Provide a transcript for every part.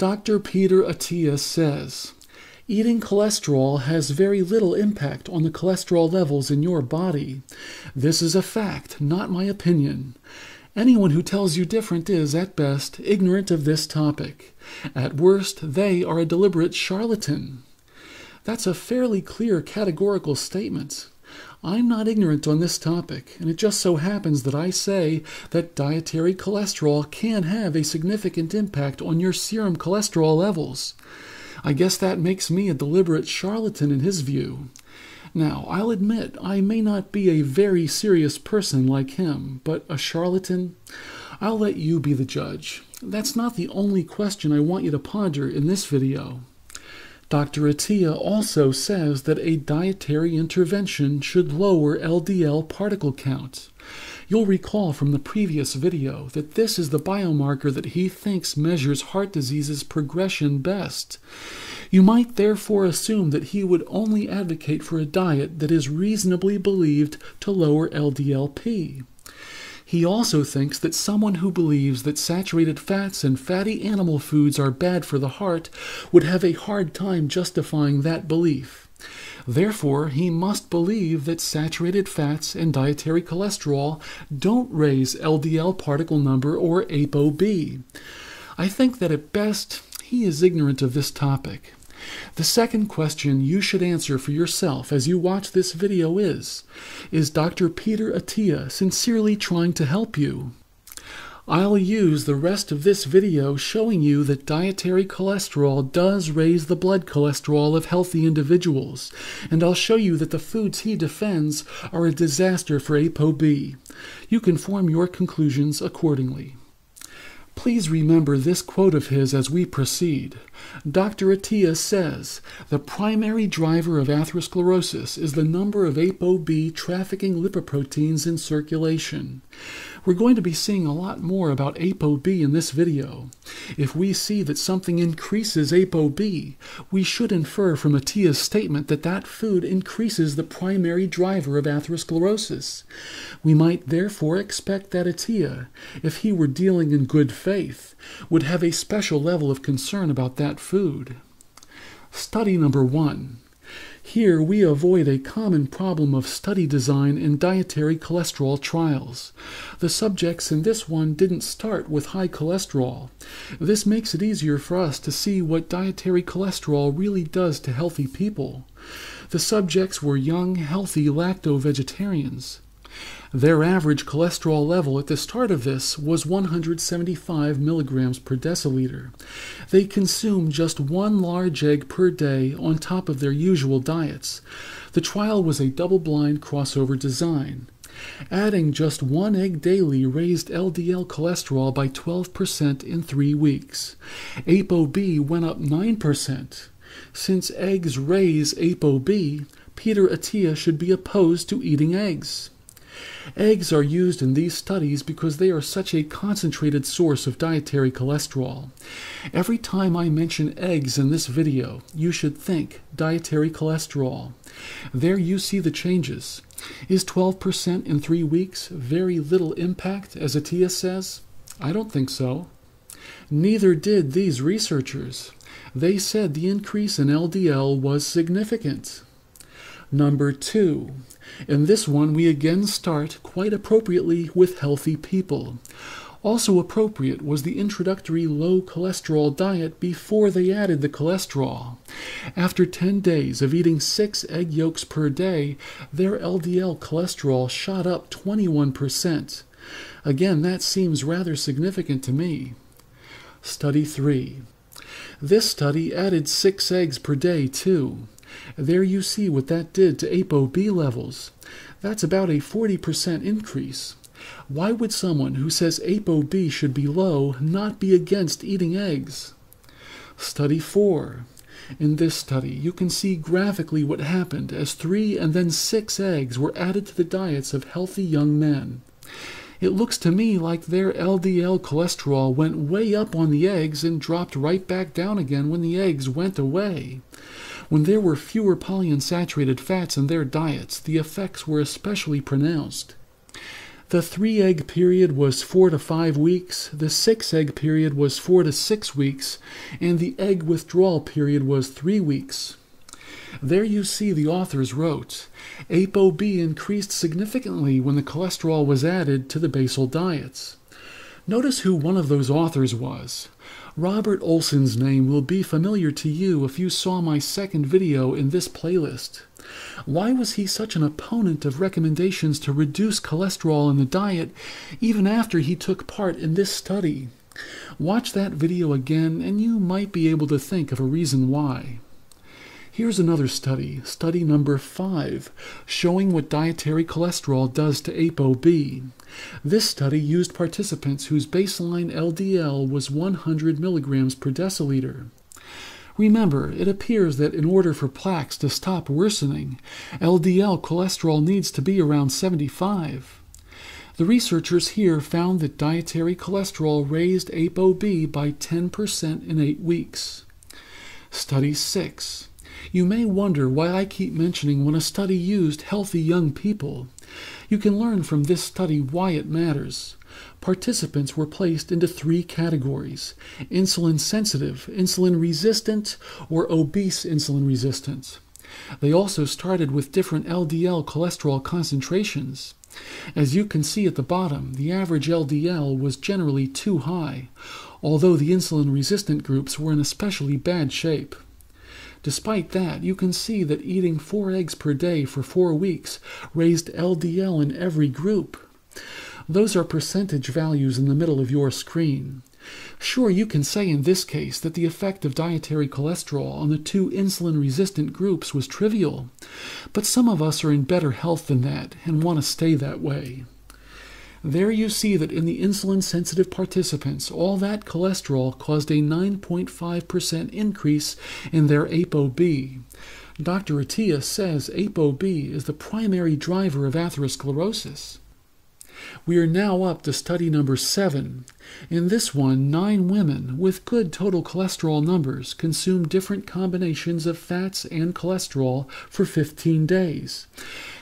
Dr. Peter Attia says, Eating cholesterol has very little impact on the cholesterol levels in your body. This is a fact, not my opinion. Anyone who tells you different is, at best, ignorant of this topic. At worst, they are a deliberate charlatan. That's a fairly clear categorical statement. I'm not ignorant on this topic, and it just so happens that I say that dietary cholesterol can have a significant impact on your serum cholesterol levels. I guess that makes me a deliberate charlatan in his view. Now, I'll admit I may not be a very serious person like him, but a charlatan? I'll let you be the judge. That's not the only question I want you to ponder in this video. Dr. Attia also says that a dietary intervention should lower LDL particle count. You'll recall from the previous video that this is the biomarker that he thinks measures heart disease's progression best. You might therefore assume that he would only advocate for a diet that is reasonably believed to lower LDLP. He also thinks that someone who believes that saturated fats and fatty animal foods are bad for the heart would have a hard time justifying that belief. Therefore, he must believe that saturated fats and dietary cholesterol don't raise LDL particle number or ApoB. I think that at best, he is ignorant of this topic. The second question you should answer for yourself as you watch this video is Is Dr. Peter Attia sincerely trying to help you? I'll use the rest of this video showing you that dietary cholesterol does raise the blood cholesterol of healthy individuals, and I'll show you that the foods he defends are a disaster for ApoB. You can form your conclusions accordingly. Please remember this quote of his as we proceed. Dr. Attia says the primary driver of atherosclerosis is the number of ApoB trafficking lipoproteins in circulation. We're going to be seeing a lot more about ApoB in this video. If we see that something increases ApoB, we should infer from Attia's statement that that food increases the primary driver of atherosclerosis. We might therefore expect that Attia, if he were dealing in good faith, would have a special level of concern about that food. Study number one. Here we avoid a common problem of study design in dietary cholesterol trials. The subjects in this one didn't start with high cholesterol. This makes it easier for us to see what dietary cholesterol really does to healthy people. The subjects were young, healthy lacto-vegetarians. Their average cholesterol level at the start of this was 175 milligrams per deciliter. They consumed just one large egg per day on top of their usual diets. The trial was a double blind crossover design. Adding just one egg daily raised LDL cholesterol by 12% in three weeks. ApoB went up 9%. Since eggs raise ApoB, Peter Attia should be opposed to eating eggs. Eggs are used in these studies because they are such a concentrated source of dietary cholesterol. Every time I mention eggs in this video, you should think dietary cholesterol. There you see the changes. Is 12% in three weeks very little impact, as Attia says? I don't think so. Neither did these researchers. They said the increase in LDL was significant. Number two, in this one, we again start, quite appropriately, with healthy people. Also appropriate was the introductory low cholesterol diet before they added the cholesterol. After 10 days of eating 6 egg yolks per day, their LDL cholesterol shot up 21%. Again, that seems rather significant to me. Study 3. This study added 6 eggs per day, too. There you see what that did to ApoB levels. That's about a 40% increase. Why would someone who says ApoB should be low not be against eating eggs? Study 4. In this study, you can see graphically what happened as three and then six eggs were added to the diets of healthy young men. It looks to me like their LDL cholesterol went way up on the eggs and dropped right back down again when the eggs went away. When there were fewer polyunsaturated fats in their diets, the effects were especially pronounced. The three egg period was four to five weeks, the six egg period was four to six weeks, and the egg withdrawal period was three weeks. There you see the authors wrote ApoB increased significantly when the cholesterol was added to the basal diets. Notice who one of those authors was. Robert Olson's name will be familiar to you if you saw my second video in this playlist. Why was he such an opponent of recommendations to reduce cholesterol in the diet even after he took part in this study? Watch that video again and you might be able to think of a reason why. Here's another study, study number five, showing what dietary cholesterol does to ApoB. This study used participants whose baseline LDL was 100 milligrams per deciliter. Remember, it appears that in order for plaques to stop worsening, LDL cholesterol needs to be around 75. The researchers here found that dietary cholesterol raised ApoB by 10% in 8 weeks. Study 6. You may wonder why I keep mentioning when a study used healthy young people. You can learn from this study why it matters. Participants were placed into three categories insulin sensitive, insulin resistant, or obese insulin resistant. They also started with different LDL cholesterol concentrations. As you can see at the bottom, the average LDL was generally too high, although the insulin resistant groups were in especially bad shape. Despite that, you can see that eating four eggs per day for four weeks raised LDL in every group. Those are percentage values in the middle of your screen. Sure, you can say in this case that the effect of dietary cholesterol on the two insulin resistant groups was trivial, but some of us are in better health than that and want to stay that way. There you see that in the insulin sensitive participants, all that cholesterol caused a 9.5% increase in their ApoB. Dr. Attia says ApoB is the primary driver of atherosclerosis. We are now up to study number seven. In this one, nine women with good total cholesterol numbers consumed different combinations of fats and cholesterol for 15 days.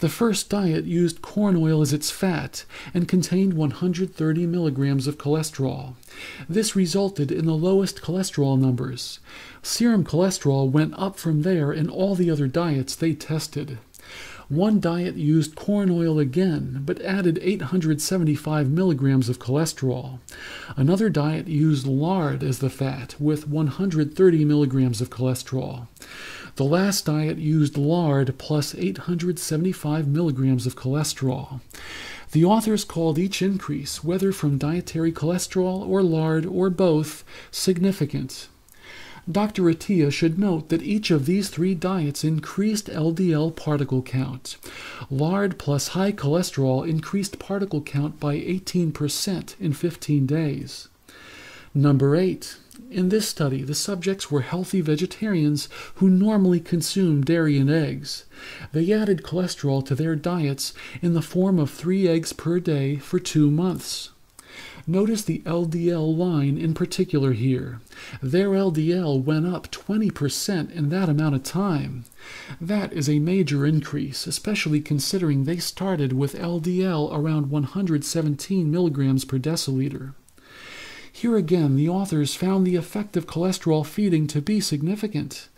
The first diet used corn oil as its fat and contained 130 milligrams of cholesterol. This resulted in the lowest cholesterol numbers. Serum cholesterol went up from there in all the other diets they tested. One diet used corn oil again, but added 875 milligrams of cholesterol. Another diet used lard as the fat, with 130 milligrams of cholesterol. The last diet used lard plus 875 milligrams of cholesterol. The authors called each increase, whether from dietary cholesterol or lard or both, significant. Dr. Attia should note that each of these three diets increased LDL particle count. Lard plus high cholesterol increased particle count by 18% in 15 days. Number 8. In this study, the subjects were healthy vegetarians who normally consume dairy and eggs. They added cholesterol to their diets in the form of three eggs per day for two months. Notice the LDL line in particular here. Their LDL went up 20% in that amount of time. That is a major increase, especially considering they started with LDL around 117 milligrams per deciliter. Here again, the authors found the effect of cholesterol feeding to be significant.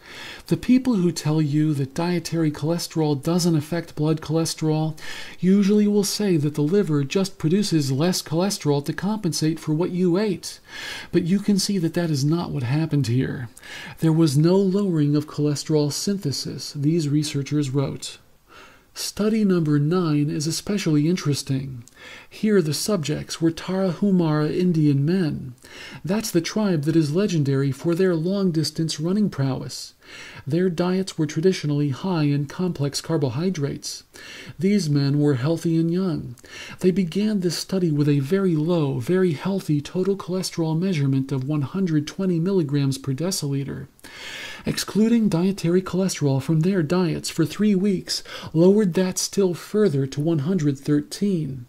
The people who tell you that dietary cholesterol doesn't affect blood cholesterol usually will say that the liver just produces less cholesterol to compensate for what you ate. But you can see that that is not what happened here. There was no lowering of cholesterol synthesis, these researchers wrote. Study number nine is especially interesting. Here the subjects were Tarahumara Indian men. That's the tribe that is legendary for their long distance running prowess. Their diets were traditionally high in complex carbohydrates. These men were healthy and young. They began this study with a very low, very healthy total cholesterol measurement of 120 milligrams per deciliter. Excluding dietary cholesterol from their diets for three weeks lowered that still further to 113.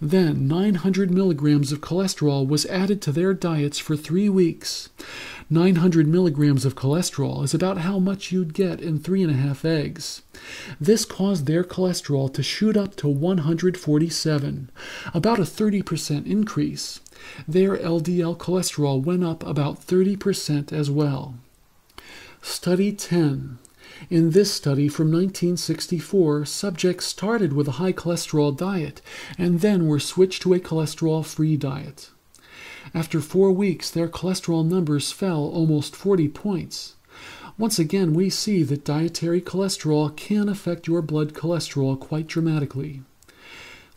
Then 900 milligrams of cholesterol was added to their diets for three weeks. 900 milligrams of cholesterol is about how much you'd get in three and a half eggs. This caused their cholesterol to shoot up to 147, about a 30% increase. Their LDL cholesterol went up about 30% as well. Study 10. In this study from 1964, subjects started with a high cholesterol diet and then were switched to a cholesterol free diet. After four weeks, their cholesterol numbers fell almost 40 points. Once again, we see that dietary cholesterol can affect your blood cholesterol quite dramatically.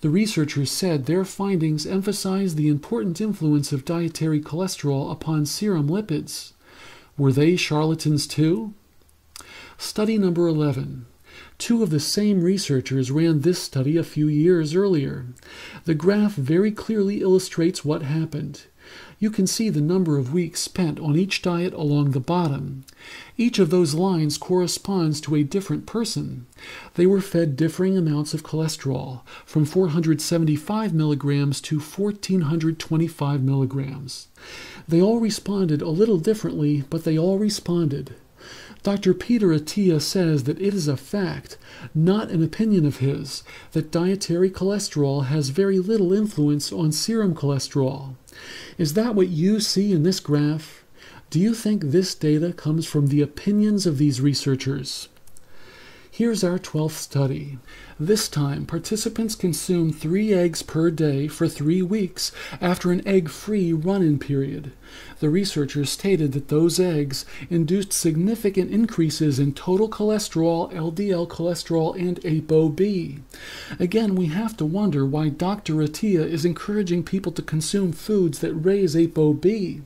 The researchers said their findings emphasize the important influence of dietary cholesterol upon serum lipids. Were they charlatans too? Study number 11. Two of the same researchers ran this study a few years earlier. The graph very clearly illustrates what happened. You can see the number of weeks spent on each diet along the bottom. Each of those lines corresponds to a different person. They were fed differing amounts of cholesterol, from 475 milligrams to 1425 milligrams. They all responded a little differently, but they all responded. Dr. Peter Attia says that it is a fact, not an opinion of his, that dietary cholesterol has very little influence on serum cholesterol. Is that what you see in this graph? Do you think this data comes from the opinions of these researchers? Here's our 12th study. This time, participants consumed three eggs per day for three weeks after an egg free run in period. The researchers stated that those eggs induced significant increases in total cholesterol, LDL cholesterol, and ApoB. Again, we have to wonder why Dr. Attia is encouraging people to consume foods that raise ApoB.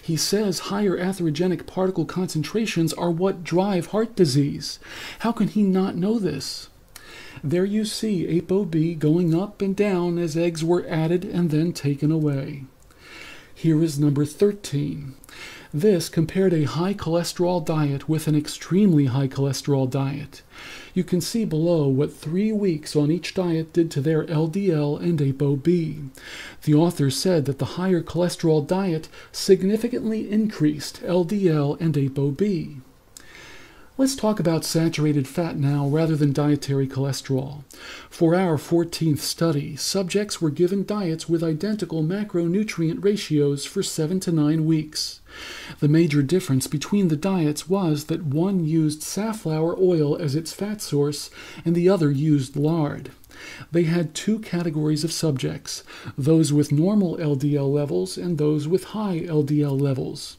He says higher atherogenic particle concentrations are what drive heart disease. How can he not know this? There you see ApoB going up and down as eggs were added and then taken away. Here is number 13. This compared a high cholesterol diet with an extremely high cholesterol diet. You can see below what three weeks on each diet did to their LDL and ApoB. The author said that the higher cholesterol diet significantly increased LDL and ApoB. Let's talk about saturated fat now rather than dietary cholesterol. For our 14th study, subjects were given diets with identical macronutrient ratios for 7 to 9 weeks. The major difference between the diets was that one used safflower oil as its fat source and the other used lard. They had two categories of subjects those with normal LDL levels and those with high LDL levels.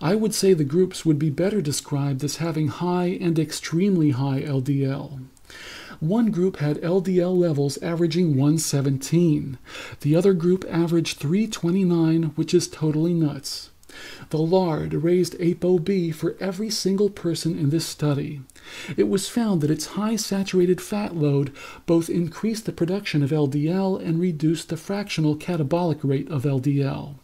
I would say the groups would be better described as having high and extremely high LDL. One group had LDL levels averaging 117. The other group averaged 329, which is totally nuts. The lard raised ApoB for every single person in this study. It was found that its high saturated fat load both increased the production of LDL and reduced the fractional catabolic rate of LDL.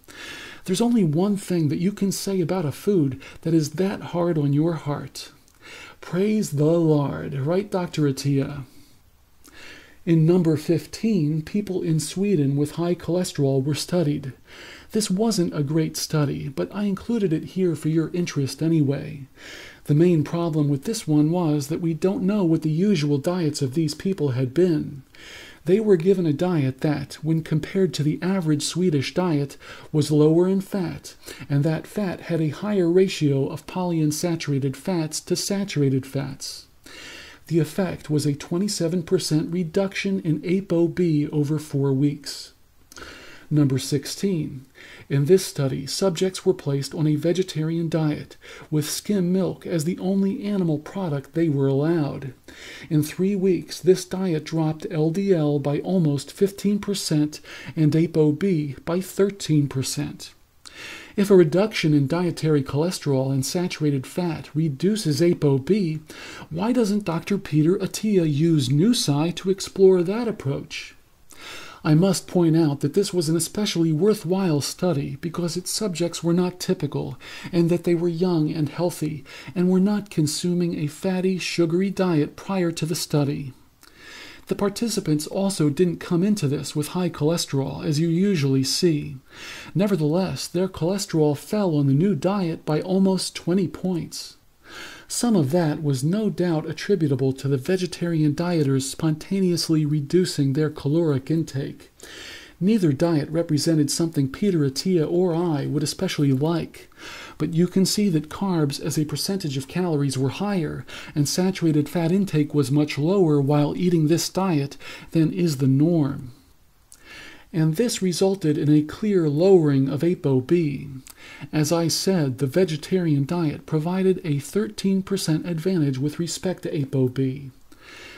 There's only one thing that you can say about a food that is that hard on your heart. Praise the Lord, right, Dr. Attia? In number 15, people in Sweden with high cholesterol were studied. This wasn't a great study, but I included it here for your interest anyway. The main problem with this one was that we don't know what the usual diets of these people had been. They were given a diet that, when compared to the average Swedish diet, was lower in fat, and that fat had a higher ratio of polyunsaturated fats to saturated fats. The effect was a 27% reduction in ApoB over four weeks. Number 16. In this study, subjects were placed on a vegetarian diet, with skim milk as the only animal product they were allowed. In three weeks, this diet dropped LDL by almost 15% and ApoB by 13%. If a reduction in dietary cholesterol and saturated fat reduces ApoB, why doesn't Dr. Peter Attia use NuSI to explore that approach? I must point out that this was an especially worthwhile study because its subjects were not typical and that they were young and healthy and were not consuming a fatty, sugary diet prior to the study. The participants also didn't come into this with high cholesterol, as you usually see. Nevertheless, their cholesterol fell on the new diet by almost 20 points. Some of that was no doubt attributable to the vegetarian dieters spontaneously reducing their caloric intake. Neither diet represented something Peter Attia or I would especially like, but you can see that carbs as a percentage of calories were higher and saturated fat intake was much lower while eating this diet than is the norm. And this resulted in a clear lowering of ApoB. As I said, the vegetarian diet provided a 13% advantage with respect to ApoB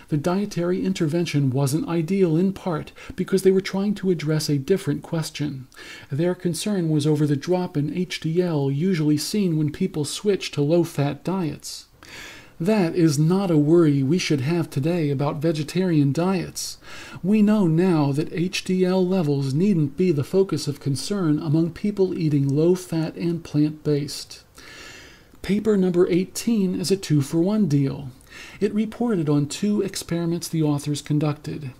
the dietary intervention wasn't ideal in part because they were trying to address a different question. Their concern was over the drop in HDL usually seen when people switch to low fat diets. That is not a worry we should have today about vegetarian diets. We know now that HDL levels needn't be the focus of concern among people eating low fat and plant based. Paper number 18 is a two for one deal. It reported on two experiments the authors conducted.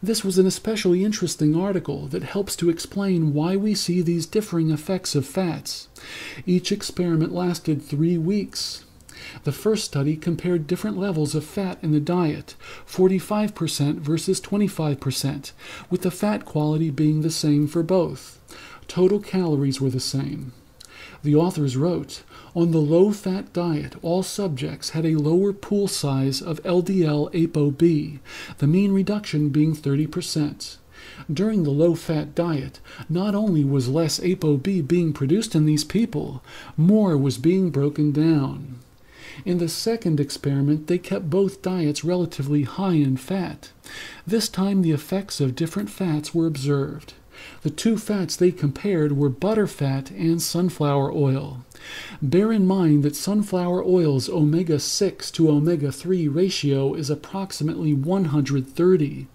This was an especially interesting article that helps to explain why we see these differing effects of fats. Each experiment lasted three weeks. The first study compared different levels of fat in the diet 45% versus 25%, with the fat quality being the same for both. Total calories were the same. The authors wrote On the low fat diet, all subjects had a lower pool size of LDL ApoB, the mean reduction being 30%. During the low fat diet, not only was less ApoB being produced in these people, more was being broken down. In the second experiment, they kept both diets relatively high in fat. This time, the effects of different fats were observed. The two fats they compared were butter fat and sunflower oil. Bear in mind that sunflower oil's omega 6 to omega 3 ratio is approximately 130.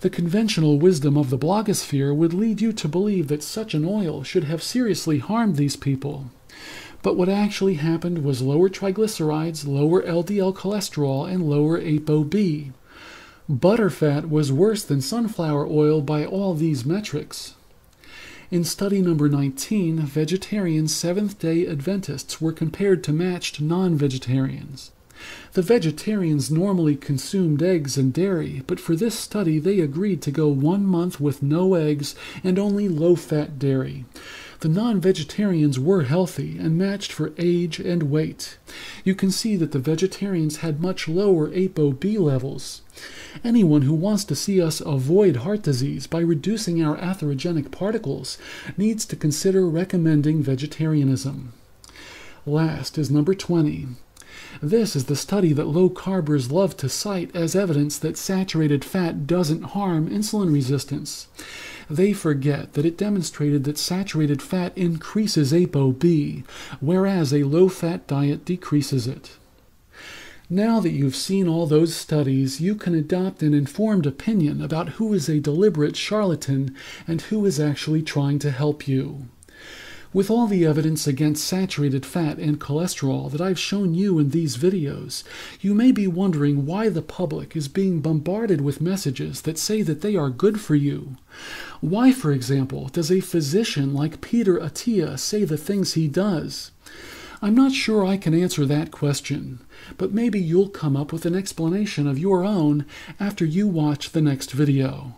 The conventional wisdom of the blogosphere would lead you to believe that such an oil should have seriously harmed these people. But what actually happened was lower triglycerides, lower LDL cholesterol, and lower ApoB. Butterfat was worse than sunflower oil by all these metrics. In study number 19, vegetarian Seventh day Adventists were compared to matched non vegetarians. The vegetarians normally consumed eggs and dairy, but for this study they agreed to go one month with no eggs and only low fat dairy. The non vegetarians were healthy and matched for age and weight. You can see that the vegetarians had much lower ApoB levels. Anyone who wants to see us avoid heart disease by reducing our atherogenic particles needs to consider recommending vegetarianism. Last is number 20. This is the study that low carbers love to cite as evidence that saturated fat doesn't harm insulin resistance. They forget that it demonstrated that saturated fat increases ApoB, whereas a low fat diet decreases it. Now that you've seen all those studies, you can adopt an informed opinion about who is a deliberate charlatan and who is actually trying to help you. With all the evidence against saturated fat and cholesterol that I've shown you in these videos, you may be wondering why the public is being bombarded with messages that say that they are good for you. Why, for example, does a physician like Peter Attia say the things he does? I'm not sure I can answer that question, but maybe you'll come up with an explanation of your own after you watch the next video.